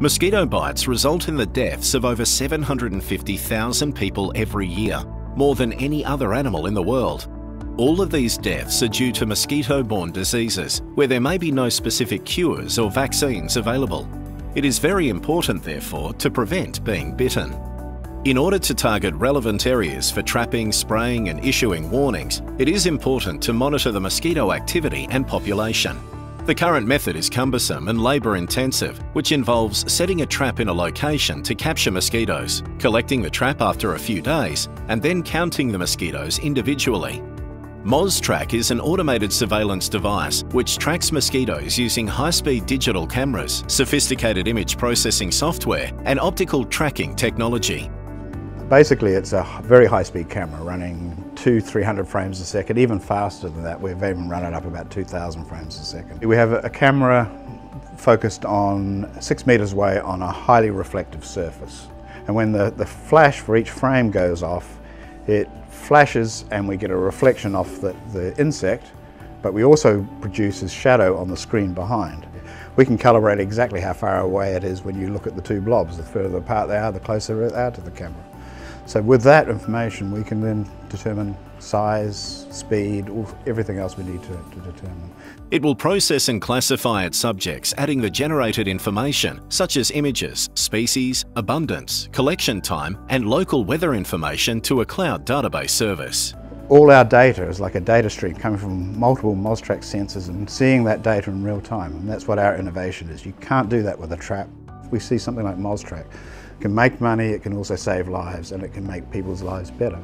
Mosquito bites result in the deaths of over 750,000 people every year, more than any other animal in the world. All of these deaths are due to mosquito-borne diseases, where there may be no specific cures or vaccines available. It is very important, therefore, to prevent being bitten. In order to target relevant areas for trapping, spraying and issuing warnings, it is important to monitor the mosquito activity and population. The current method is cumbersome and labour intensive, which involves setting a trap in a location to capture mosquitoes, collecting the trap after a few days, and then counting the mosquitoes individually. MozTrack is an automated surveillance device which tracks mosquitoes using high-speed digital cameras, sophisticated image processing software, and optical tracking technology. Basically, it's a very high-speed camera running two, 300 frames a second, even faster than that. We've even run it up about 2,000 frames a second. We have a camera focused on six meters away on a highly reflective surface. And when the, the flash for each frame goes off, it flashes and we get a reflection off the, the insect, but we also produce shadow on the screen behind. We can calibrate exactly how far away it is when you look at the two blobs. The further apart they are, the closer they are to the camera. So with that information, we can then determine size, speed, everything else we need to, to, determine. It will process and classify its subjects, adding the generated information, such as images, species, abundance, collection time, and local weather information to a cloud database service. All our data is like a data stream coming from multiple MozTrack sensors and seeing that data in real time. And that's what our innovation is. You can't do that with a trap. If we see something like MozTrack, it can make money, it can also save lives, and it can make people's lives better.